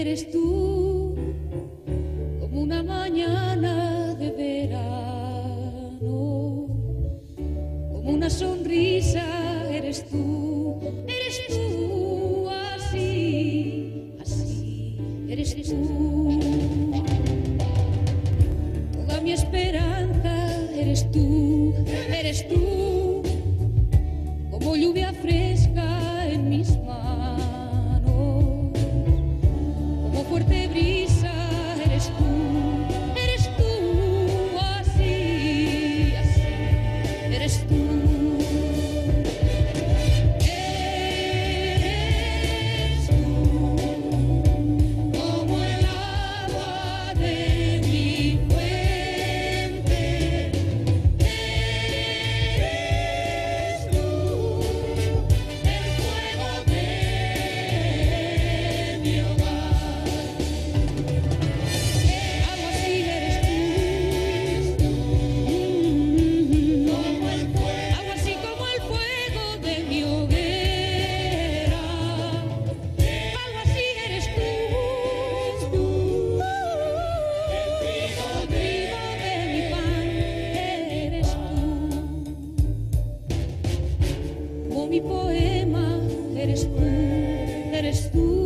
eres tú como una mañana de verano, como una sonrisa eres tú, eres tú así, así eres tú. Toda mi esperanza eres tú, eres tú. eres tú.